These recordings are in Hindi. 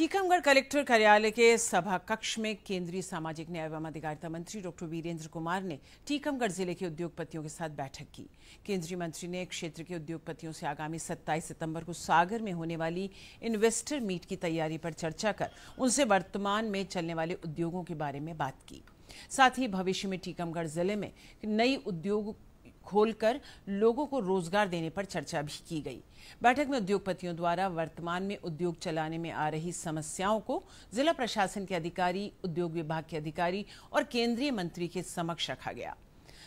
टीकमगढ़ कलेक्टर कार्यालय के सभा कक्ष में केंद्रीय सामाजिक न्याय एवं अधिकारिता मंत्री डॉक्टर वीरेंद्र कुमार ने टीकमगढ़ ज़िले के उद्योगपतियों के साथ बैठक की। केंद्रीय मंत्री ने क्षेत्र के उद्योगपतियों से आगामी 27 सितंबर को सागर में होने वाली इन्वेस्टर मीट की तैयारी पर चर्चा कर उनसे वर्तमान में चलने वाले उद्योगों के बारे में बात की। साथ ही भविष्य में टीकमगढ़ ज़िले में नई उद्योग खोलकर लोगों को रोज़गार देने पर चर्चा भी की गई। बैठक में उद्योगपतियों द्वारा वर्तमान में उद्योग चलाने में आ रही समस्याओं को जिला प्रशासन के अधिकारी, उद्योग विभाग के अधिकारी और केंद्रीय मंत्री के समक्ष रखा गया।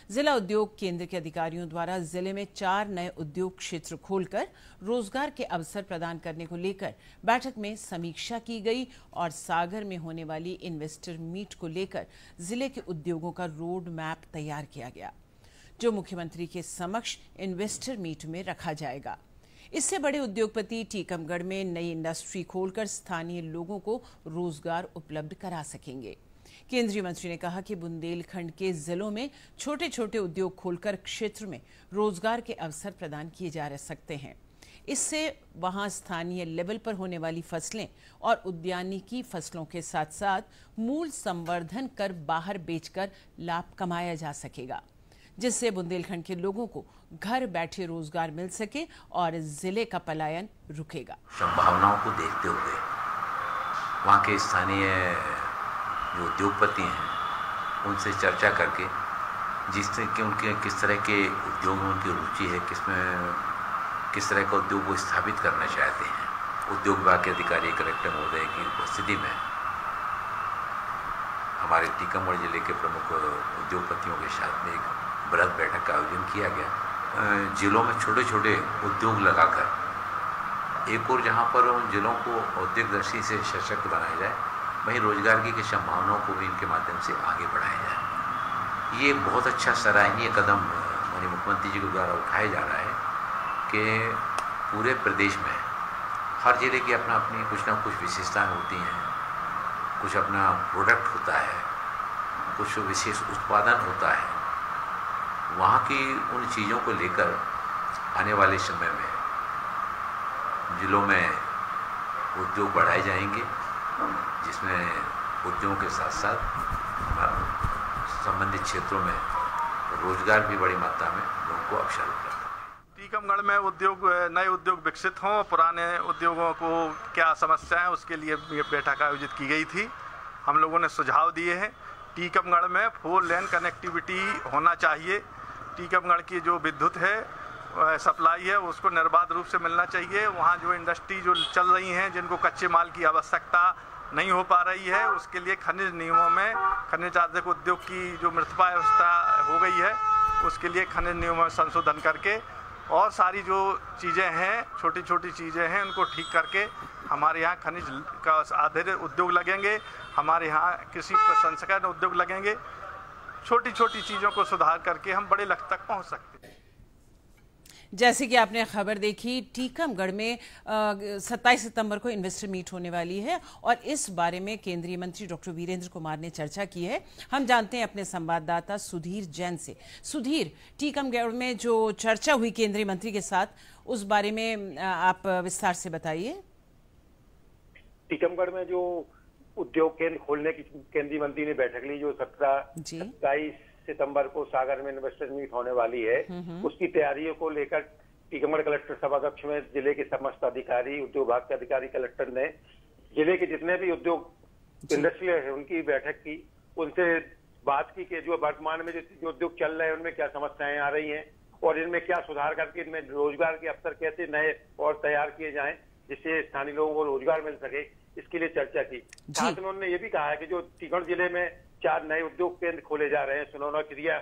जिला उद्योग केंद्र के अधिकारियों द्वारा ज़िले में चार नए उद्योग क्षेत्र खोलकर रोज़गार के अवसर प्रदान करने को लेकर बैठक में समीक्षा की गई और सागर में होने वाली इन्वेस्टर मीट को लेकर ज़िले के उद्योगों का रोड मैप तैयार किया गया। जो मुख्यमंत्री के समक्ष इन्वेस्टर मीट में रखा जाएगा। इससे बड़े उद्योगपति टीकमगढ़ में नई इंडस्ट्री खोलकर स्थानीय लोगों को रोज़गार उपलब्ध करा सकेंगे। केंद्रीय मंत्री ने कहा कि बुंदेलखंड के जिलों में छोटे छोटे उद्योग खोलकर क्षेत्र में रोज़गार के अवसर प्रदान किए जा रह सकते हैं। इससे वहाँ स्थानीय लेवल पर होने वाली फ़सलें और उद्यानिकी फ़सलों के साथ साथ मूल संवर्धन कर बाहर बेचकर लाभ कमाया जा सकेगा। जिससे बुंदेलखंड के लोगों को घर बैठे रोज़गार मिल सके और ज़िले का पलायन रुकेगा। संभावनाओं को देखते हुए वहाँ के स्थानीय जो उद्योगपति हैं, उनसे चर्चा करके जिस के उनके किस तरह के उद्योग में उनकी रुचि है, किसमें किस तरह का उद्योग वो स्थापित करना चाहते हैं। उद्योग विभाग के अधिकारी, कलेक्टर महोदय की उपस्थिति में हमारे टीकमगढ़ ज़िले के प्रमुख उद्योगपतियों के साथ में एक बृहद बैठक का आयोजन किया गया। जिलों में छोटे छोटे उद्योग लगाकर, एक और जहाँ पर उन जिलों को औद्योगिक दृष्टि से सशक्त बनाया जाए, वहीं रोज़गार की संभावनाओं को भी इनके माध्यम से आगे बढ़ाया जाए। ये बहुत अच्छा सराहनीय कदम माननीय मुख्यमंत्री जी के द्वारा उठाया जा रहा है कि पूरे प्रदेश में हर ज़िले की अपना अपनी कुछ ना कुछ विशेषताएँ होती हैं। कुछ अपना प्रोडक्ट होता है, कुछ विशेष उत्पादन होता है। वहाँ की उन चीज़ों को लेकर आने वाले समय में जिलों में उद्योग बढ़ाए जाएँगे, जिसमें उद्योगों के साथ साथ संबंधित क्षेत्रों में रोज़गार भी बड़ी मात्रा में लोगों को अवसर उपलब्ध टीकमगढ़ में उद्योग, नए उद्योग विकसित हों, पुराने उद्योगों को क्या समस्याएँ उसके लिए ये बैठक आयोजित की गई थी। हम लोगों ने सुझाव दिए हैं। टीकमगढ़ में फोर लेन कनेक्टिविटी होना चाहिए। टीकमगढ़ की जो विद्युत है सप्लाई है, उसको निर्बाध रूप से मिलना चाहिए। वहाँ जो इंडस्ट्री जो चल रही हैं, जिनको कच्चे माल की आवश्यकता नहीं हो पा रही है, उसके लिए खनिज नियमों में खनिज आर्थिक उद्योग की जो मृतपा व्यवस्था हो गई है, उसके लिए खनिज नियमों में संशोधन करके और सारी जो चीज़ें हैं छोटी छोटी चीज़ें हैं, उनको ठीक करके हमारे यहाँ खनिज का आधारित उद्योग लगेंगे। हमारे यहाँ कृषि प्रसंस्करण उद्योग लगेंगे। छोटी छोटी चीज़ों को सुधार करके हम बड़े लक्ष्य तक पहुँच सकते हैं। जैसे कि आपने खबर देखी टीकमगढ़ में सत्ताईस सितंबर को इन्वेस्टर मीट होने वाली है और इस बारे में केंद्रीय मंत्री डॉक्टर वीरेंद्र कुमार ने चर्चा की है। हम जानते हैं अपने संवाददाता सुधीर जैन से। सुधीर टीकमगढ़ में जो चर्चा हुई केंद्रीय मंत्री के साथ उस बारे में आप विस्तार से बताइए। टीकमगढ़ में जो उद्योग केंद्र खोलने की केंद्रीय मंत्री ने बैठक ली जो सत्रह सत्ताईस सितंबर को सागर में इन्वेस्टर मीट होने वाली है। उसकी तैयारियों को लेकर टीकमगढ़ कलेक्टर सभा कक्ष में ज़िले के समस्त अधिकारी उद्योग विभाग के अधिकारी कलेक्टर ने ज़िले के जितने भी उद्योग इंडस्ट्रियल है उनकी बैठक की उनसे बात की कि जो वर्तमान में जो उद्योग चल रहे हैं उनमें क्या समस्याएँ आ रही हैं और इनमें क्या सुधार करके इनमें रोज़गार के अवसर कैसे नए और तैयार किए जाएँ जिससे स्थानीय लोगों को रोज़गार मिल सके। इसके लिए चर्चा की। साथ में उन्होंने ये भी कहा है कि जो टीकमगढ़ ज़िले में चार नए उद्योग केंद्र खोले जा रहे हैं सुनौना क्रिया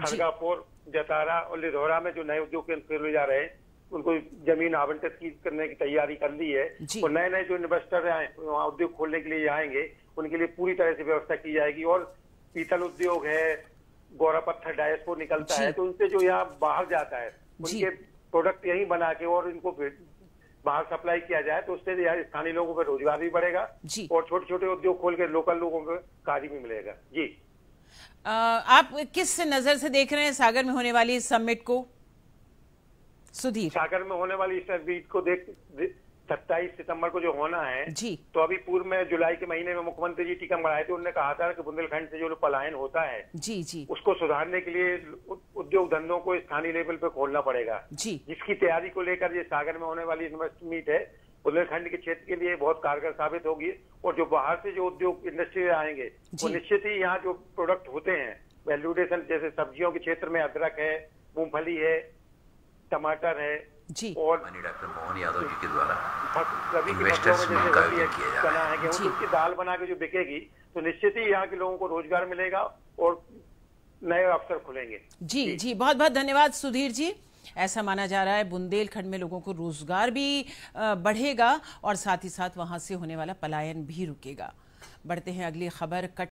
खड़गापुर जतारा और लिधौरा में जो नए उद्योग केंद्र खोले जा रहे हैं उनको ज़मीन आवंटित की करने की तैयारी कर ली है। और नए नए जो इन्वेस्टर वहाँ उद्योग खोलने के लिए आएँगे उनके लिए पूरी तरह से व्यवस्था की जाएगी। और पीतल उद्योग है गौरा पत्थर डायस्पोर निकलता है तो उनसे जो यहाँ बाहर जाता है उनके प्रोडक्ट यही बना के और इनको बाहर सप्लाई किया जाए तो उससे स्थानीय लोगों पर रोज़गार भी बढ़ेगा और छोटे छोटे उद्योग खोल के लोकल लोगों को कार्य भी मिलेगा। जी। आ, आप किस नज़र से देख रहे हैं सागर में होने वाली इस समिट को? सुधीर। सागर में होने वाली इस समिट को देख सत्ताईस सितंबर को जो होना है जी। तो अभी पूर्व में जुलाई के महीने में मुख्यमंत्री जी टीकमगढ़ आए थे उन्होंने कहा था कि बुंदेलखंड से जो पलायन होता है जी जी। उसको सुधारने के लिए उद्योग धंधों को स्थानीय लेवल पे खोलना पड़ेगा। जी। जिसकी तैयारी को लेकर ये सागर में होने वाली इन्वेस्ट मीट है बुंदेलखंड के क्षेत्र के लिए बहुत कारगर साबित होगी और जो बाहर से जो उद्योग इंडस्ट्री आएँगे वो निश्चित ही यहाँ जो प्रोडक्ट होते हैं वैल्यूडेशन जैसे सब्जियों के क्षेत्र में अदरक है मूंगफली है टमाटर है जी। और डॉक्टर मोहन यादव जी के द्वारा रबी की फ़सलों में जैसे चना है। गेहूँ उसकी दाल बना के जो बिकेगी तो निश्चित ही यहाँ के लोगों को रोज़गार मिलेगा और नए अवसर खुलेंगे। जी जी। बहुत बहुत धन्यवाद सुधीर जी। ऐसा माना जा रहा है बुंदेलखंड में लोगों को रोज़गार भी बढ़ेगा और साथ ही साथ वहाँ से होने वाला पलायन भी रुकेगा। बढ़ते हैं अगली खबर कट